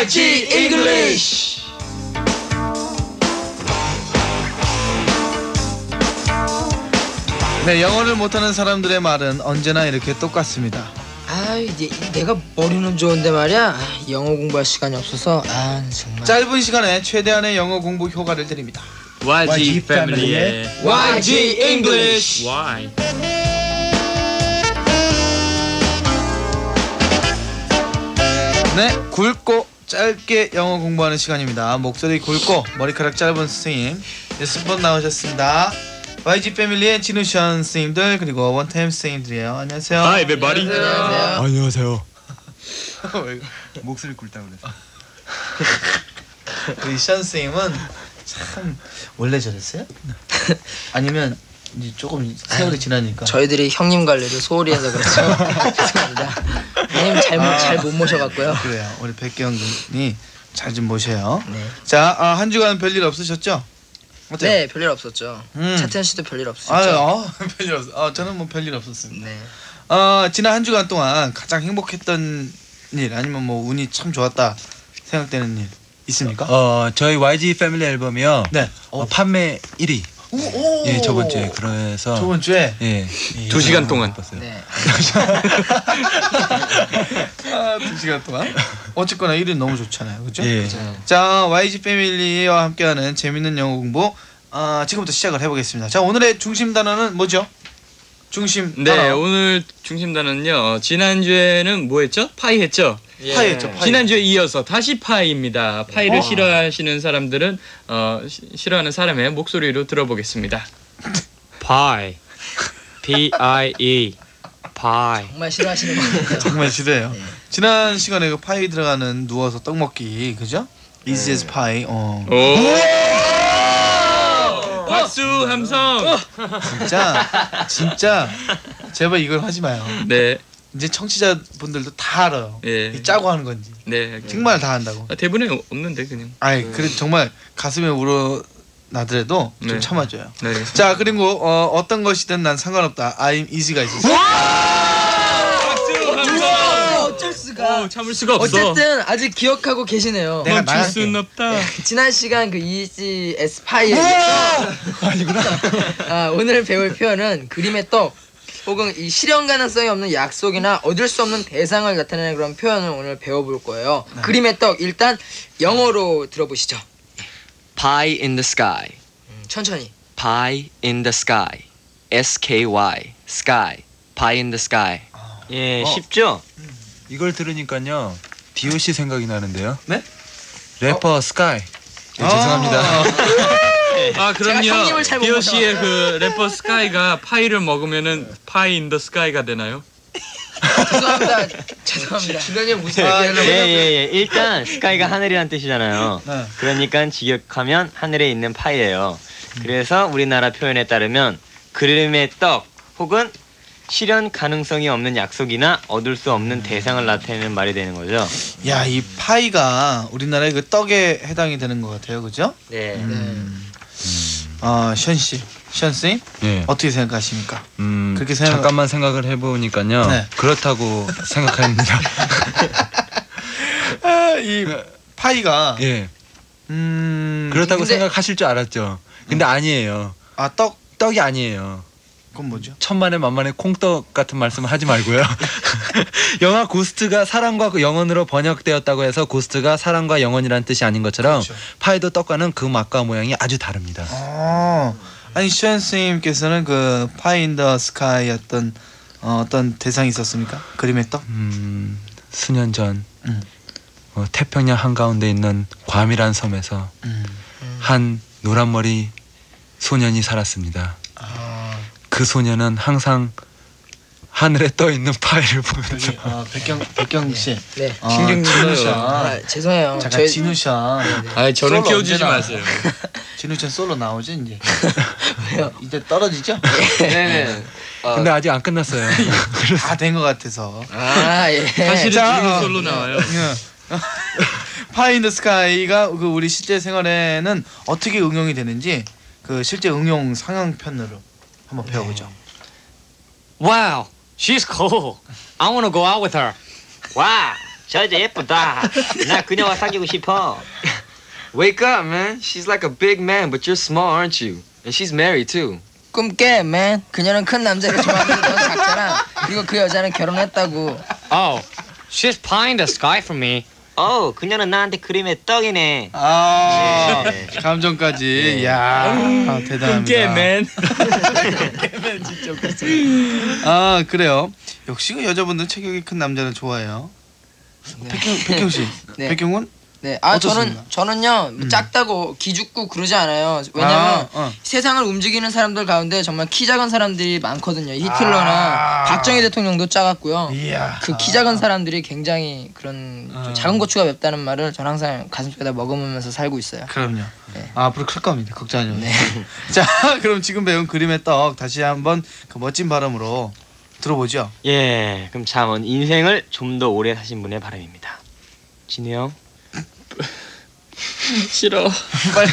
YG English. 네, 영어를 못하는 사람들의 말은 언제나 이렇게 똑같습니다. 아, 이제 내가 머리는 좋은데 말이야. 아, 영어 공부할 시간이 없어서 아 정말. 짧은 시간에 최대한의 영어 공부 효과를 드립니다. YG 패밀리의 YG English. Y. 네, 굵고 짧게 영어 공부하는 시간입니다. 목소리 굵고 머리카락 짧은 선생님 여섯 번 나오셨습니다. YG 패밀리의 진우션 선생님들 그리고 원타임 선생님들이에요. 안녕하세요. Hi everybody. 안녕하세요. 안녕하세요. 왜- 목소리 굵다 그래서. 우리 션 선생님은 참 원래 저랬어요? 아니면 이제 조금 세월이 지나니까 저희들이 형님 관리를 소홀히 해서 그렇죠. 죄송합니다. 형님 잘못 잘못 모셔갖고요. 그래요. 우리 백경 군이 잘 좀 모셔요. 네. 자, 아, 한 주간 별일 없으셨죠? 어때요? 네, 별일 없었죠. 음. 차태현 씨도 별일 없으셨죠? 아유, 어, 별일 없어. 어, 저는 뭐 별일 없었습니다. 네. 어, 지난 한 주간 동안 가장 행복했던 일 아니면 뭐 운이 참 좋았다 생각되는 일 있습니까? 어 저희 YG 패밀리 앨범이요. 네. 어, 판매 1위. 오, 오. 예 저번 주에 그래서 저번 주에 예. 두 시간 동안. 봤어요. 네. 아, 두 시간 동안 어쨌거나 1위 너무 좋잖아요, 그렇죠? 예. 자, YG 패밀리와 함께하는 재밌는 영어 공부 아, 지금부터 시작을 해보겠습니다. 자, 오늘의 중심 단어는 뭐죠? 중심 네 단어. 오늘 중심 단어는요. 지난 주에는 뭐 했죠? 파이 했죠. 파이였죠. 파이. 지난주에 이어서 다시 파이입니다. 파이를 어. 싫어하시는 사람들은 어, 시- 싫어하는 사람의 목소리로 들어보겠습니다. pie. P I E. pie. 정말 싫어하시는 것 같아요. 정말 싫어요. 네. 지난 시간에 그 파이 들어가는 누워서 떡 먹기, 그죠? Easy as pie. 어. 오! 박수 함성. 진짜 진짜 제발 이걸 하지 마요. 네, 이제 청취자분들도 다 알아요. 예. 이 짜고 하는 건지 네. 정말 다 안다고. 아, 대본에 없는데 그냥. 아이 그래 정말 가슴에 우러 나더라도 좀 네. 참아줘요. 네. 알겠습니다. 자 그리고 어, 어떤 것이든 난 상관없다. I'm easy가 있었어. 박수 함성. 어, 어쩔 수가. 오, 참을 수가 없어. 어쨌든 아직 기억하고 계시네요. 내가 멈출 나갈게. 순 없다. 지난 시간 그 EG 에스파이에 아니구나. 아, 오늘 배울 표현은 그림의 떡 혹은 이 실현 가능성이 없는 약속이나 얻을 수 없는 대상을 나타내는 그런 표현을 오늘 배워볼 거예요. 그림의 떡 일단 영어로 들어보시죠. Pie in the sky. 음, 천천히. Pie in the sky. S K Y. Sky. Pie in the sky. 예, 어. 쉽죠? 이걸 들으니까요. D.O.C 생각이 나는데요. 네? 래퍼 스카이. 예, 아. 죄송합니다. 아 제가 그럼요. 형님을 잘못 디오 씨의. 그 래퍼 스카이가 파이를 먹으면은 pie in the sky가 되나요? 죄송합니다. 죄송합니다. 주단이 무슨 예, 얘기하려고 예, 예. 일단 스카이가 하늘이란 뜻이잖아요. 네. 그러니까 직역하면 하늘에 있는 파이예요. 그래서 우리나라 표현에 따르면 그림의 떡 혹은 실현 가능성이 없는 약속이나 얻을 수 없는 대상을 나타내는 말이 되는 거죠. 야 이 파이가 우리나라의 그 떡에 해당이 되는 것 같아요, 그죠? 네. 음. 아, 션 씨, 션 씨, 예. 어떻게 생각하십니까? 음, 그렇게 생각- 잠깐만 생각을 해보니까요. 네. 그렇다고 생각합니다. 아, 이 파이가 예. 음 그렇다고 근데- 생각하실 줄 알았죠. 근데 아니에요. 아 떡 떡이 아니에요. 그건 뭐죠? 천만에 만만에 콩떡 같은 말씀을 하지 말고요. 영화 Ghost가 사랑과 그 영혼으로 번역되었다고 해서 ghost가 사랑과 영혼이라는 뜻이 아닌 것처럼 그렇죠. 파이도 떡과는 그 맛과 모양이 아주 다릅니다. 어, 아니 션 선생님께서는 그 pie in the sky였던 어, 어떤 대상이 있었습니까? 그림의 떡? 음, 수년 전 음. 어, 태평양 한가운데 있는 괌이란 섬에서 음. 한 노란머리 소년이 살았습니다. 아, 그 소년은 항상 하늘에 떠 있는 파이를 보면서 아 백경 백경 씨, 네. 아, 신경 진우 써요. 아, 씨, 죄송해요. 잠깐 저희 진우 씨, 아 저는 키워주지 언제나. 마세요. 진우 씨 솔로 나오죠 이제. 왜요? 이제 떨어지죠? 네네. 근데 아직 안 끝났어요. 다된 것 같아서. 아 예. 사실은 자, 지금 어, 솔로 나와요. pie in the sky가 그 우리 실제 생활에는 어떻게 응용이 되는지 그 실제 응용 상황편으로 한번 배워보죠. Wow, she's cool. I want to go out with her. Wow, 저 여자 예쁘다. 나 그녀와 사귀고 싶어. Wake up, man. She's like a big man, but you're small, aren't you? And she's married too. 꿈 깨, man. 그녀는 큰 남자를 좋아하는데 넌 작잖아. 그리고 그 여자는 결혼했다고. Oh, she's pie in the sky for me. 어, 그녀는 나한테 그림의 떡이네. 아 네. 감정까지. 이야 대단합니다. 꿈깨맨. 아 그래요. 역시 그 여자분들 체격이 큰 남자를 좋아해요. 백경 백경 씨. 네. 백경은 네. 아 어떻습니까? 저는 저는요 음. 작다고 기죽고 그러지 않아요. 왜냐면 아, 어. 세상을 움직이는 사람들 가운데 정말 키 작은 사람들이 많거든요. 히틀러나 아. 박정희 대통령도 작았고요. 그 키 작은 사람들이 굉장히 그런 좀 아. 작은 고추가 맵다는 말을 전 항상 가슴속에다 먹으면서 살고 있어요. 그럼요. 네. 아, 앞으로 클 겁니다. 걱정하지 마세요. 자, 그럼 지금 배운 그림의 떡 다시 한번 그 멋진 발음으로 들어보죠. 예, 그럼 잠은 인생을 좀 더 오래 사신 분의 바람입니다. 진우 형. 싫어. 빨리.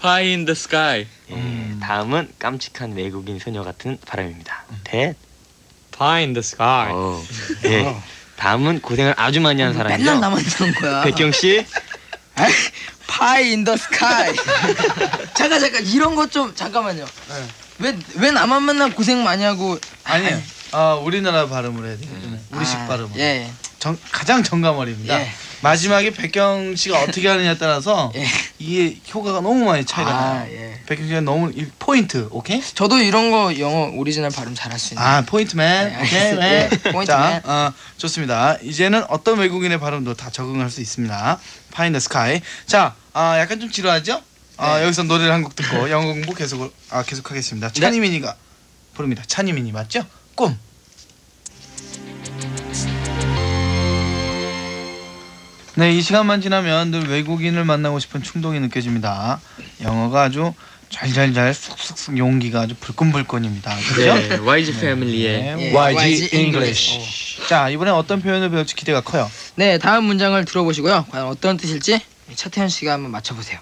Pie in the sky. 예, 음. 다음은 깜찍한 외국인 소녀 같은 바람입니다. 대. Pie in the sky. 어. 예. 다음은 고생을 아주 많이 한 사람이죠. 맨날 나만 이런 거야. 백경 씨. Pie in the sky. 잠깐 잠깐 이런 거좀 잠깐만요. 왜왜 나만 맨날 고생 많이 하고 아니에요. 아, 우리나라 발음으로 해야 돼요. 우리식 아, 발음으로. 예. 정, 가장 정가머리입니다. 예. 마지막에 백경 씨가 어떻게 하느냐에 따라서 예. 이게 효과가 너무 많이 차이가 아, 나요. 예. 백경 씨가 너무 이 포인트, 오케이? 저도 이런 거 영어 오리지널 발음 잘할 수 있는. 아, point man. 네, 오케이. 네. 네, point man. 자, 어, 좋습니다. 이제는 어떤 외국인의 발음도 다 적응할 수 있습니다. 파인 더 스카이. 자, 아, 약간 좀 지루하죠? 아, 네. 여기서 노래를 한 곡 듣고 영어 공부 계속 아, 계속하겠습니다. 찬이민이가 부릅니다. 찬이민이 맞죠? 꿈. 네, 이 시간만 지나면 늘 외국인을 만나고 싶은 충동이 느껴집니다. 영어가 아주 잘잘잘 쑥쑥쑥 용기가 아주 불끈불끈입니다. 그죠? 네, YG 패밀리의 네. 예, YG YG English. 자, 이번에 어떤 표현을 배울지 기대가 커요. 네, 다음 문장을 들어보시고요. 과연 어떤 뜻일지 차태현 씨가 한번 맞춰보세요.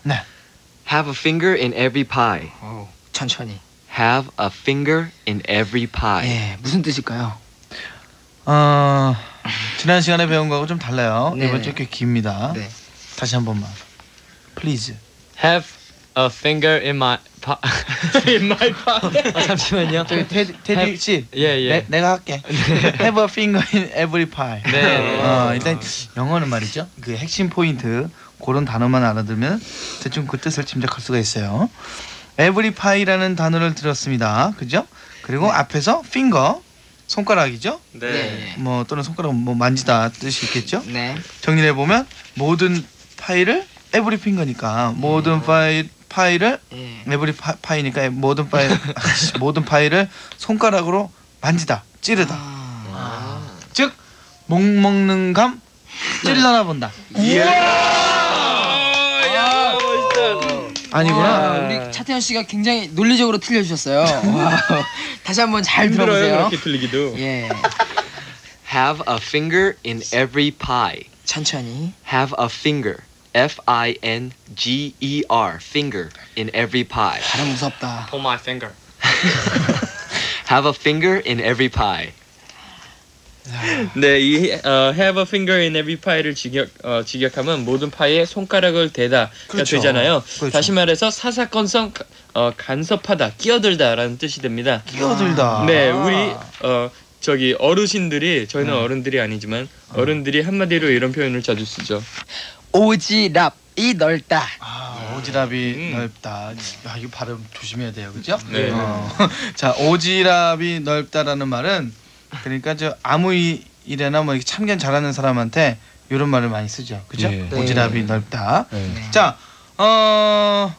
Have a finger in every pie. 오, 천천히. Have a finger in every pie. 예, 무슨 뜻일까요? 어, 지난 시간에 배운 거하고 좀 달라요. 네. 이번 주꽤 깁니다. 네. 다시 한 번만. Please. Have a finger in my pie. In my pie. 아, 잠시만요. 저기 테디, 테디 씨. 예, 예. 내, 내가 할게. Have a finger in every pie. 네. 어, 일단 영어는 말이죠. 그 핵심 포인트 그런 단어만 알아들면 대충 그 뜻을 짐작할 수가 있어요. every pie라는 단어를 들었습니다. 그죠? 그리고 앞에서 finger 손가락이죠. 네. 뭐 또는 손가락 뭐 만지다 뜻이 있겠죠. 네. 정리해 보면 모든 파일을 every finger니까 모든 파일 파일을 예. every 파, pie니까 모든 파일 모든 파일을 손가락으로 만지다 찌르다 아. 즉목 먹는 감 찔러나 본다 아니구나 와, 우리 차태현 씨가 굉장히 논리적으로 틀려주셨어요. 와, 다시 한번 잘 힘들어요 들어보세요. 그렇게 틀리기도. 예, Have a finger in every pie. 천천히. Have a finger. F I N G E R. Finger in every pie. 발음 무섭다. Pull my finger. Have a finger in every pie. 네, 이 어, have a finger in every pie를 직역 어, 직역하면 모든 파이에 손가락을 대다가 그렇죠. 되잖아요. 그렇죠. 다시 말해서 사사건성 어, 간섭하다, 끼어들다라는 뜻이 됩니다. 끼어들다 네, 우리 어 저기 어르신들이 저희는 네. 어른들이 아니지만 어른들이 한마디로 이런 표현을 자주 쓰죠. 오지랖이 넓다. 아, 오지랖이 음. 넓다 야 이거 발음 조심해야 돼요 그죠? 네. 어. 자 오지랖이 넓다라는 말은 그러니까 저 아무 이- 일에나 뭐 이렇게 참견 잘하는 사람한테 이런 말을 많이 쓰죠 그죠? 예. 오지랖이 넓다 네. 자, 어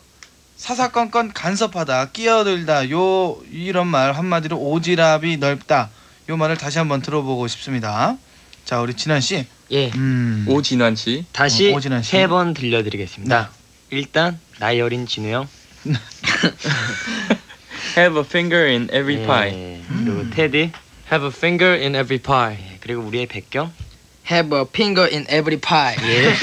사사건건 간섭하다, 끼어들다, 요 이런 말 한마디로 오지랖이 넓다. 요 말을 다시 한번 들어보고 싶습니다. 자, 우리 진환 씨. 예. 음. 오진환 씨. 다시 어, 오진환 씨. 세 번 들려드리겠습니다. 일단 나이 어린 진우 형. Have a finger in every 예, pie. 그리고 테디. Have a finger in every pie. 예, 그리고 우리의 백경. Have a finger in every pie. 예.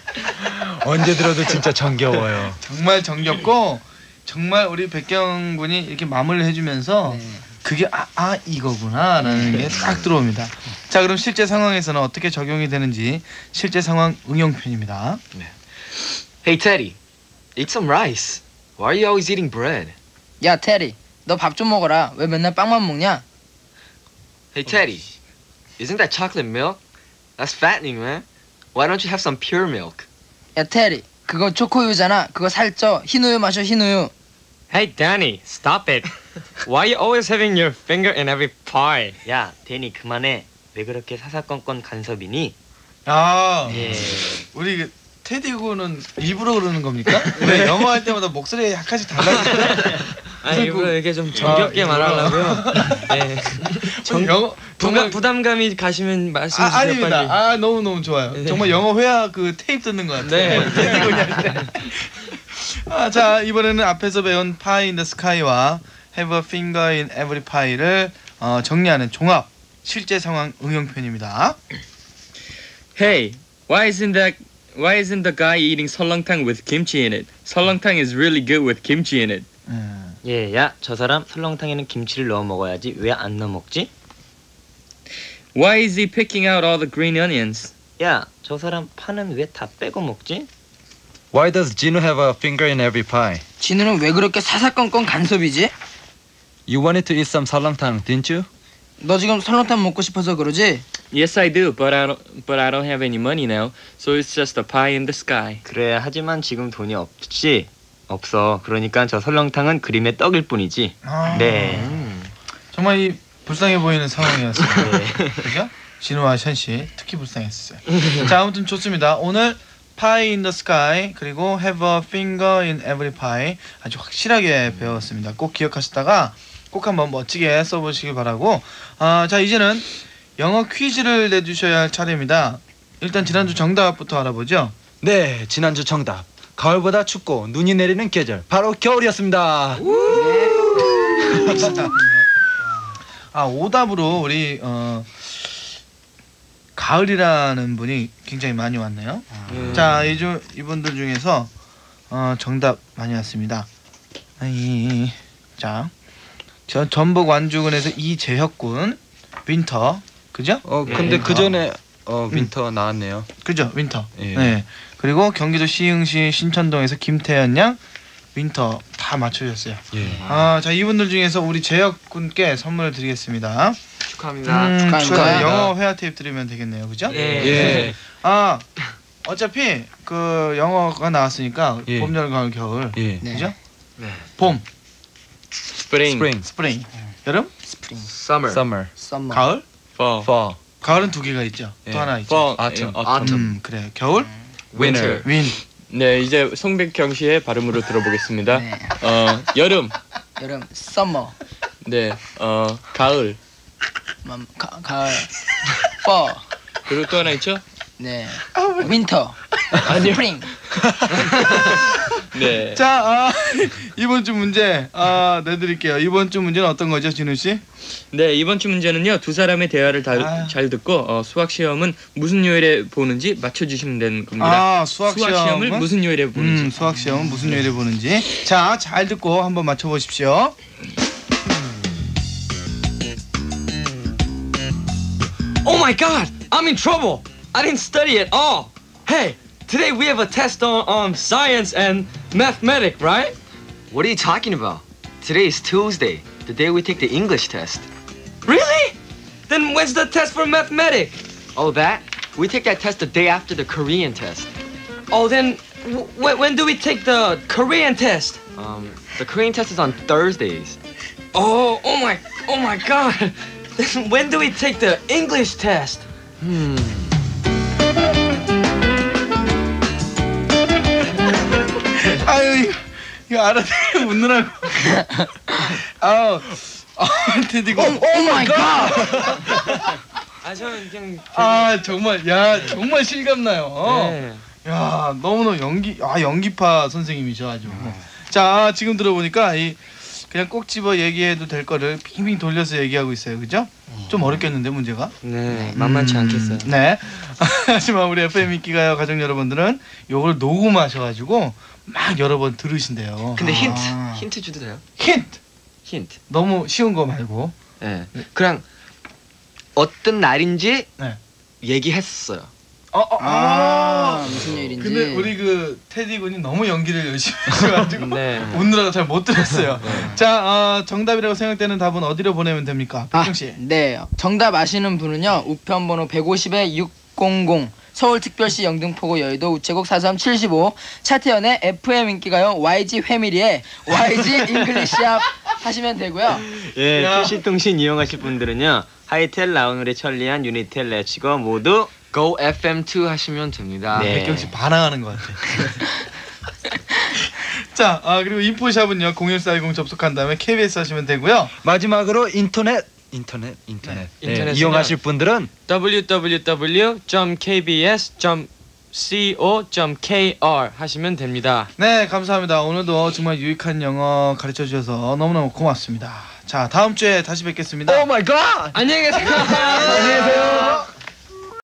언제 들어도 진짜 정겨워요. 정말 정겹고 정말 우리 백경 군이 이렇게 마무리를 해주면서 그게 아, 아 이거구나라는 게 딱 들어옵니다. 자 그럼 실제 상황에서는 어떻게 적용이 되는지 실제 상황 응용편입니다. Hey Teddy, eat some rice. Why are you always eating bread? 야 테리 너 밥 좀 먹어라 왜 맨날 빵만 먹냐 Hey Teddy, isn't that chocolate milk? That's fattening, man. Why don't you have some pure milk? 야 테리 그거 초코우유잖아 그거 살쪄 흰우유 마셔 흰우유 Hey, Danny, stop it. Why are you always having your finger in every pie? 야 데니 그만해 왜 그렇게 사사건건 간섭이니? 아 예. 우리 그 테디 군은 일부러 그러는 겁니까? 왜 영어 할 때마다 목소리 약간씩 달라지죠? 아니 일부러 이렇게 좀 정겹게 아, 말하려고요. 네. 정... 영어 부담, 부담감이 가시면 말씀 아, 주세요 아닙니다. 빨리. 아 너무 너무 좋아요. 네. 정말 영어 회화 그 테이프 듣는 것 같아요. 네. 아, 자 이번에는 앞에서 배운 Pie in the Sky와 Have a Finger in Every Pie를 어, 정리하는 종합 실제 상황 응용편입니다. Hey, why isn't that why isn't the guy eating 설렁탕 with kimchi in it? 설렁탕 is really good with kimchi in it. 음. 예, 야, 저 사람 설렁탕에는 김치를 넣어 먹어야지 왜 안 넣어 먹지? Why is he picking out all the green onions? 야, 저 사람 파는 왜 다 빼고 먹지? Why does Gino have a finger in every pie? 진우는 왜 그렇게 사사건건 간섭이지 You wanted to eat some 설렁탕, didn't you? 너 지금 설렁탕 먹고 싶어서 그러지 Yes, I do, but I don't but I don't have any money now, so it's just a pie in the sky. 그래, 하지만 지금 돈이 없지? 없어. 그러니까 저 설렁탕은 그림의 떡일 뿐이지. 아, 네. 정말 이 불쌍해 보이는 상황이었어요. 네. 그죠? 진우와 션씨 특히 불쌍했어요. 자 아무튼 좋습니다. 오늘 Pie in the Sky 그리고 Have a Finger in Every Pie 아주 확실하게 배웠습니다. 꼭 기억하시다가 꼭 한번 멋지게 써보시길 바라고 아, 자 이제는 영어 퀴즈를 내주셔야 할 차례입니다. 일단 지난주 정답부터 알아보죠. 네, 지난주 정답. 가을보다 춥고 눈이 내리는 계절, 바로 겨울이었습니다. 아 오답으로 우리 어, 가을이라는 분이 굉장히 많이 왔네요. 자 이주 이분들 중에서 어, 정답 많이 왔습니다. 아이, 자, 저 전북 완주군에서 이재혁군 winter 그죠? 어, 예. 근데 아. 그 전에 어, winter 나왔네요. 그죠 winter. 예. 네. 그리고 경기도 시흥시 신천동에서 김태현 양 Winter 다 맞춰주셨어요. 예. 아, 자 이분들 중에서 우리 재혁 군께 선물을 드리겠습니다. 축하합니다. 음, 축하합니다. 축하해요. 영어 회화 테이프 드리면 되겠네요, 그죠? 예. 예. 아, 어차피 그 영어가 나왔으니까 예. 봄, 여름, 가을, 겨울, 예. 네. 그죠? 네. 봄, Spring, Spring, spring, 여름, spring Summer. summer, 가을. fall, fall, 가을은 두 개가 있죠. 예. 또 하나 있죠. fall, autumn. 예, autumn. 음, 그래. 겨울, winter. Win. 네, 이제 송백경 씨의 발음으로 들어보겠습니다. 네. 어, 여름. 여름 summer 네, 어, 가을. 맘, 가, 가을 fall 그리고 또 하나 있죠? 네 winter spring 네. 자, 아, 이번 주 문제 아, 내드릴게요. 이번 주 문제는 어떤 거죠, 진우 씨? 네, 이번 주 문제는요. 두 사람의 대화를 다, 아. 잘 듣고 어, 수학 시험은 무슨 요일에 보는지 맞춰 주시면 되는 겁니다. 아, 수학, 수학 시험을 시험은? 무슨 요일에 보는지. 음, 수학 시험은 무슨 요일에 보는지. 자, 잘 듣고 한번 맞춰 보십시오. Oh my god, I'm in trouble. I didn't study at all. Hey, today we have a test on um, science and mathematics, right? What are you talking about? Today is Tuesday, the day we take the English test. Really? Then when's the test for mathematics? Oh, that? We take that test the day after the Korean test. Oh, then w- when, when do we take the Korean test? Um, the Korean test is on Thursdays. Oh, oh my, oh my god. Then when do we take the English test? 아유 이거, 알아듣고 웃느라고. 아우. 아 테디고 oh my god! 아, 저는 그냥 아 정말. 야 정말 실감 나요. 네. 야 너무너무 연기 아 연기파 선생님이셔 아주. 자 지금 들어보니까 이 그냥 꼭 집어 얘기해도 될 거를 빙빙 돌려서 얘기하고 있어요. 그죠? 좀 어렵겠는데 문제가? 네, 만만치 음, 않겠어요. 네. 하지만 우리 FM 인기가요 가족 여러분들은 요걸 녹음하셔 가지고 막 여러 번 들으신대요 근데 힌트, 아. 힌트 주도 돼요? 힌트 힌트. 너무 쉬운 거 말고. 예. 그냥 어떤 날인지 네. 얘기했어요. 어, 어, 아, 무슨 일인지. 근데 우리 그 테디 군이 너무 연기를 열심히 하셔가지고 네. 오느라고 잘 못 들었어요. 자, 어, 정답이라고 생각되는 답은 어디로 보내면 됩니까? 아, 박경 씨. 네. 정답 아시는 분은요. 우편번호 150에 600 서울특별시 영등포구 여의도 우체국 4375 차태현의 FM 인기가요 YG 회밀이의 YG 잉글리시압 하시면 되고요. 예, 야. PC통신 이용하실 분들은요. 하이텔 라운드리 천리안 유니텔 레츠고 모두 Go FM2 하시면 됩니다. 네. 백경 씨 반항하는 것 같아. 자, 아, 그리고 인포샵은요 01410 접속한 다음에 KBS 하시면 되고요. 마지막으로 인터넷 인터넷 인터넷 네, 인터넷은요? 이용하실 분들은 www.kbs.co.kr 하시면 됩니다. 네, 감사합니다. 오늘도 정말 유익한 영어 가르쳐 주셔서 너무너무 고맙습니다. 자, 다음 주에 다시 뵙겠습니다. oh my god 안녕히 계세요. 안녕히 계세요.